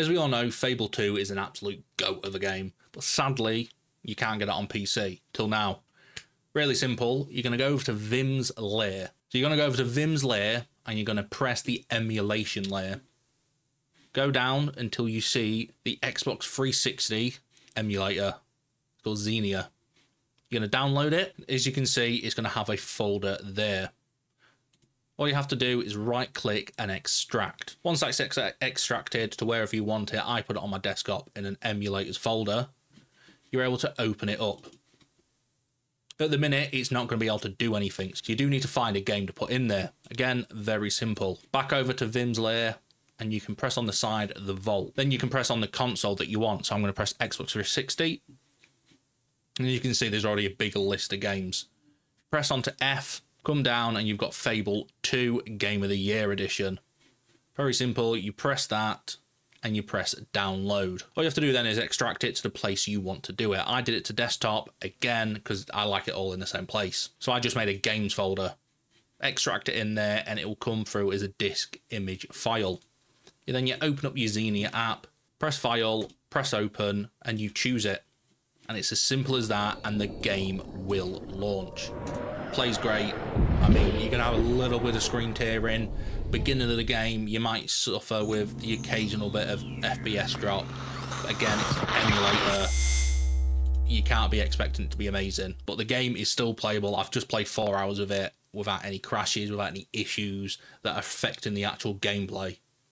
As we all know, Fable 2 is an absolute goat of a game, but sadly, you can't get it on PC till now. Really simple. You're going to go over to Vimm's Lair. So you're going to go over to Vimm's Lair and you're going to press the emulation layer. Go down until you see the Xbox 360 emulator. It's called Xenia. You're going to download it. As you can see, it's going to have a folder there. All you have to do is right click and extract. Once that's ex extracted to wherever you want it, I put it on my desktop in an emulators folder. You're able to open it up. At the minute, it's not going to be able to do anything, so you do need to find a game to put in there. Again, very simple. Back over to Vimm's Lair, and you can press on the side of the Vault. Then you can press on the console that you want. So I'm going to press Xbox 360. And you can see there's already a bigger list of games. Press onto F, come down, and you've got Fable 2 Game of the Year Edition. Very simple. You press that, and you press download. All you have to do then is extract it to the place you want to do it. I did it to desktop again because I like it all in the same place. So I just made a games folder, extract it in there, and it will come through as a disk image file. And then you open up your Xenia app, press file, press open, and you choose it. And it's as simple as that, and the game will launch. Plays great. I mean, you're going to have a little bit of screen tearing, beginning of the game, you might suffer with the occasional bit of FPS drop. Again, it's emulator. You can't be expecting it to be amazing. But the game is still playable. I've just played four hours of it without any crashes, without any issues that are affecting the actual gameplay.